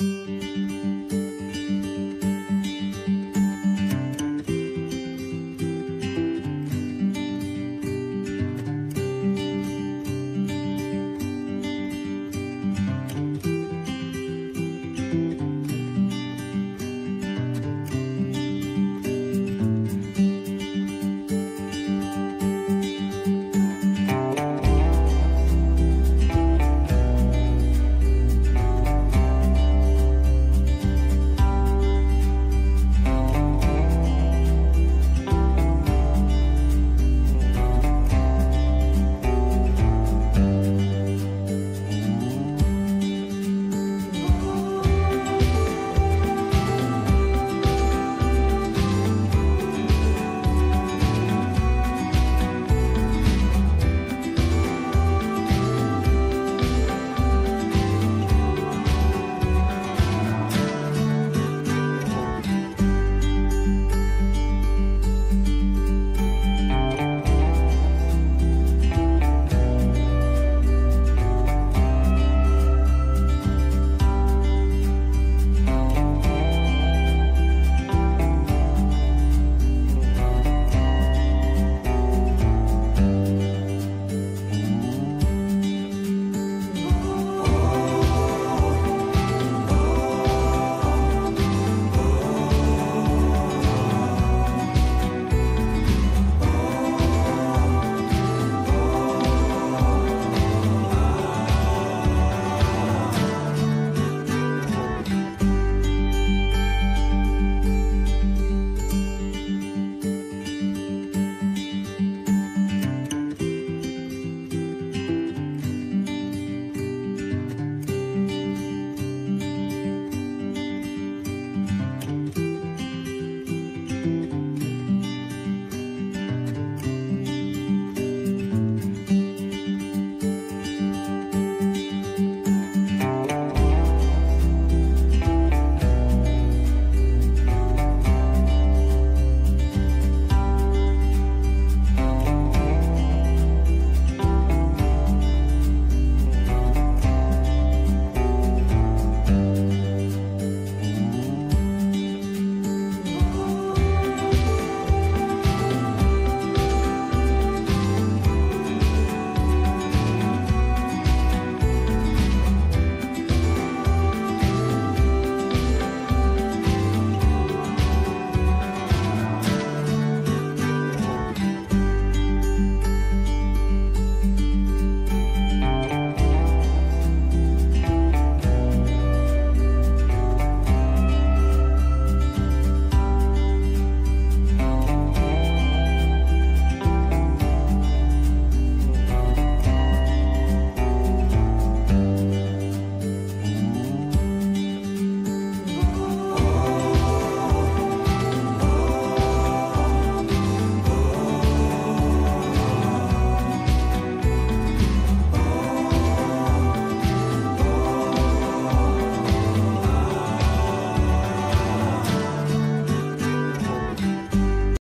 Música